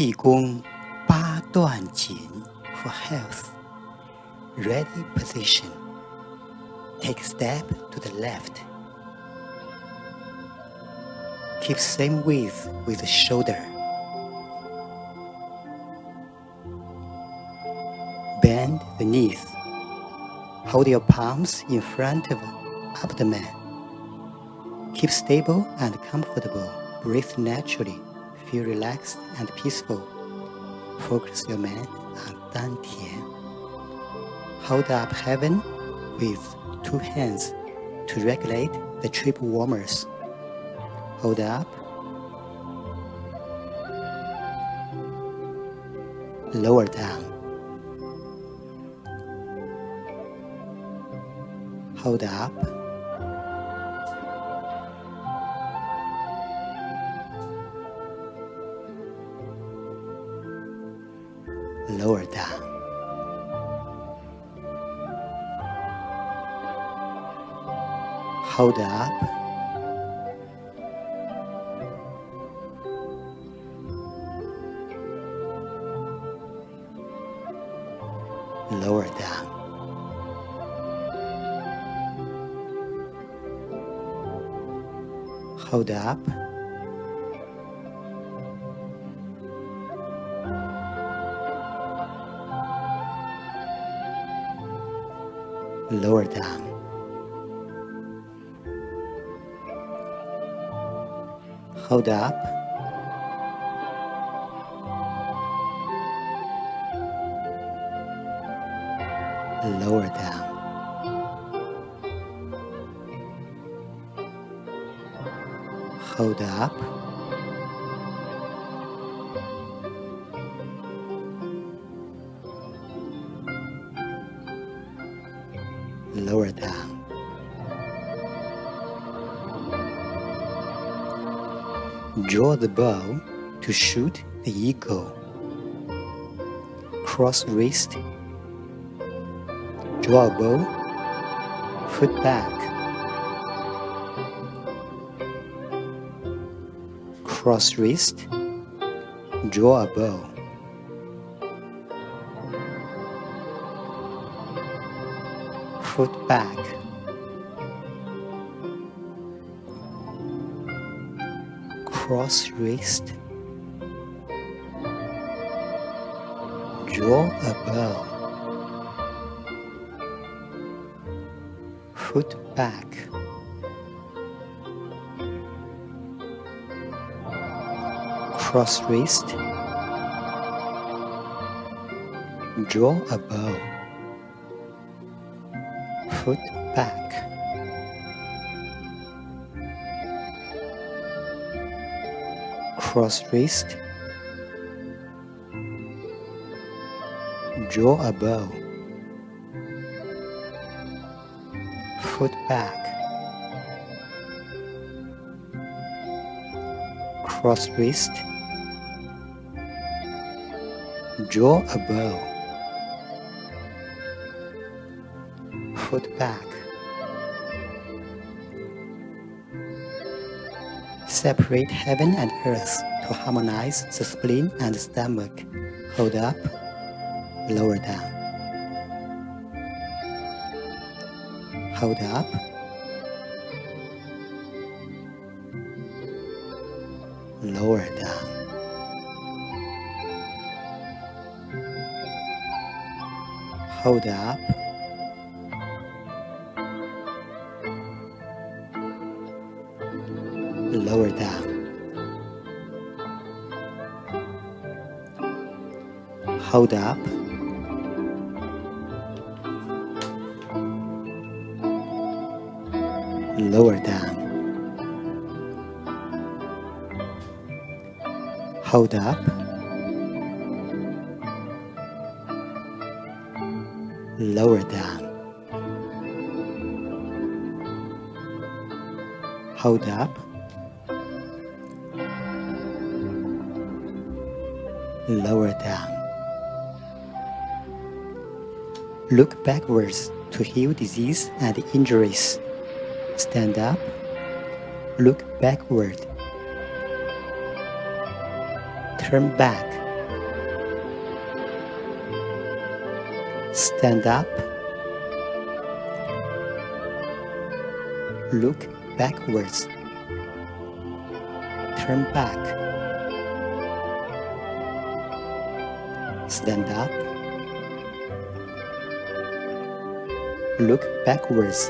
气功八段锦 for health. Ready position. Take a step to the left. Keep same width with the shoulder. Bend the knees. Hold your palms in front of abdomen. Keep stable and comfortable. Breathe naturally. Feel relaxed and peaceful. Focus your mind on Dantian. Hold up heaven with two hands to regulate the triple warmers. Hold up. Lower down. Hold up. Lower down. Hold up. Lower down. Hold up. Lower down. Um, hold up. Lower down. Um, hold up. Draw the bow to shoot the eagle. Cross wrist. Draw a bow. Foot back. Cross wrist. Draw a bow. Foot back. Cross wrist. Draw a bow. Foot back. Cross wrist. Draw a bow. Foot back. cross wrist, draw a bow, foot back, cross wrist, draw a bow, foot back. Separate heaven and earth to harmonize the spleen and stomach. Hold up, lower down. Hold up. Lower down. Hold up. Lower down. Hold up. Lower down. Hold up. Lower down. Hold up. lower down. Look backwards to heal disease and injuries. Stand up. Look backward. Turn back. Stand up. Look backwards. Turn back. Stand up. Look backwards.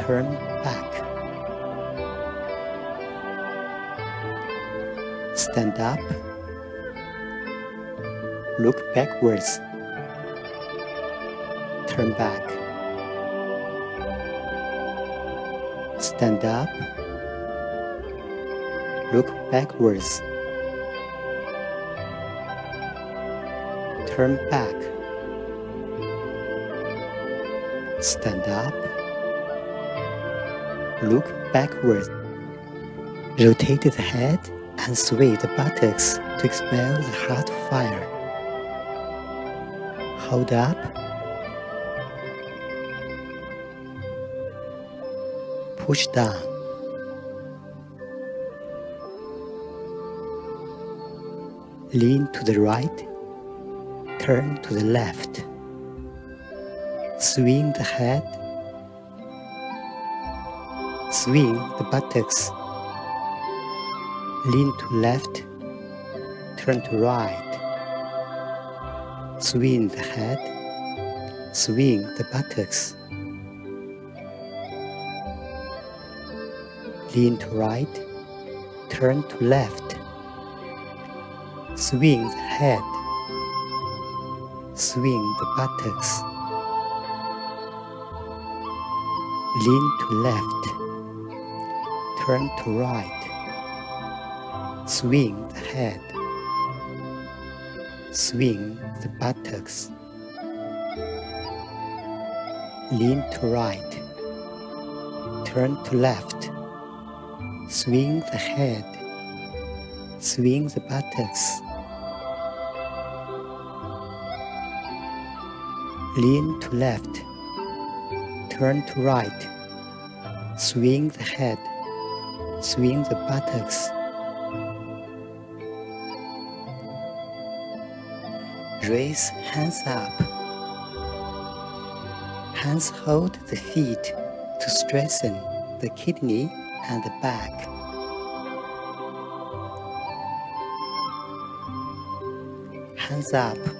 Turn back. Stand up. Look backwards. Turn back. Stand up. Look backwards. Turn back. Stand up. Look backwards. Rotate the head and sway the buttocks to expel the hot fire. Hold up. Push down. Lean to the right. Turn to the left. Swing the head. Swing the buttocks. Lean to left. Turn to right. Swing the head. Swing the buttocks. Lean to right. Turn to left. Swing the head. Swing the buttocks. Lean to left. Turn to right. Swing the head. Swing the buttocks. Lean to right. Turn to left. Swing the head. Swing the buttocks. Lean to left. Turn to right. Swing the head. Swing the buttocks. Raise hands up. Hands hold the feet to strengthen the kidney and the back. Hands up.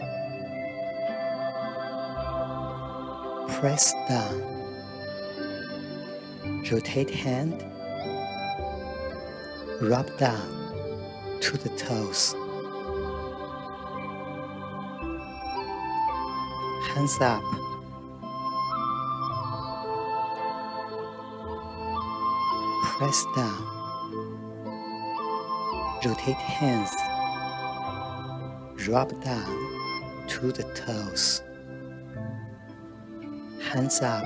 Press down. Rotate hand. Rub down to the toes. Hands up. Press down. Rotate hands. Rub down to the toes. Hands up.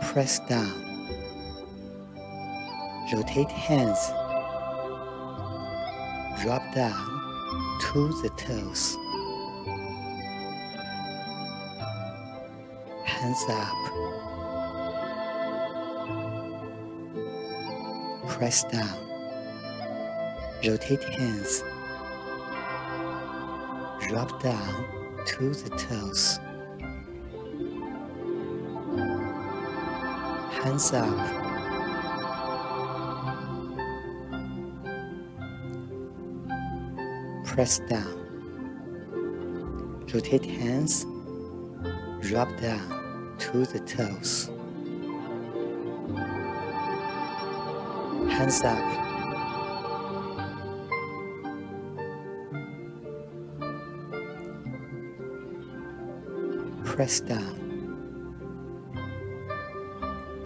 Press down. Rotate hands. Drop down to the toes. Hands up. Press down. Rotate hands. Rub down to the toes. Hands up. Press down. Rotate hands. Rub down to the toes. Hands up. Press down.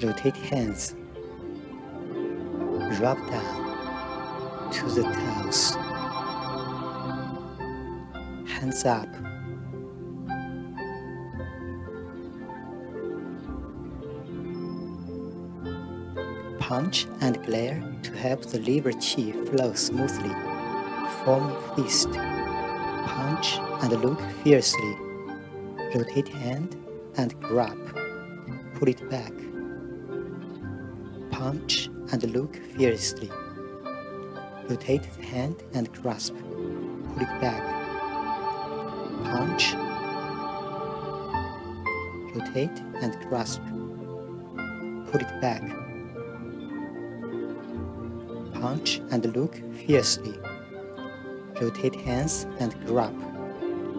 Rotate hands. Drop down to the toes. Hands up. Punch and glare to help the liver qi flow smoothly. Form fist. Punch and look fiercely. Rotate hand and grab. Pull it back. Punch and look fiercely. Rotate hand and grasp. Pull it back. Punch. Rotate and grasp. Pull it back. Punch and look fiercely. Rotate hands and grab.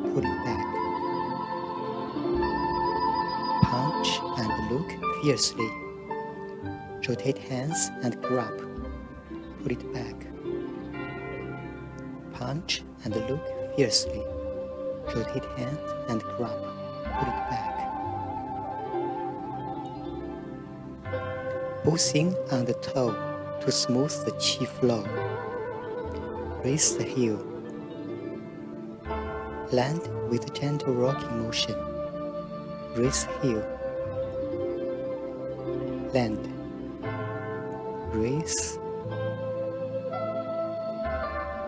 Pull it back. Fiercely. Rotate hands and grab. Put it back. Punch and look fiercely. Rotate hands and grab. Put it back. Boosting on the toe to smooth the qi flow. Raise the heel. Land with gentle rocking motion. Raise heel. Land. Raise.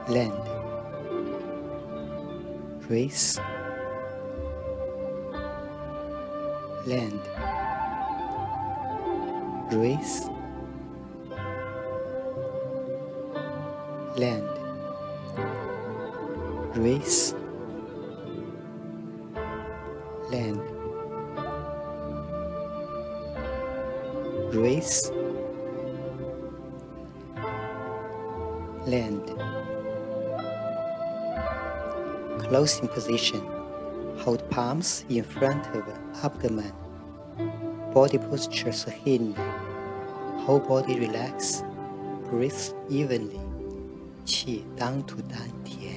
Land. Raise. Land. Raise. Land raise land raise land. Closing position. Hold palms in front of abdomen. Body posture serene whole body relax. Breathe evenly. Qi down to 丹田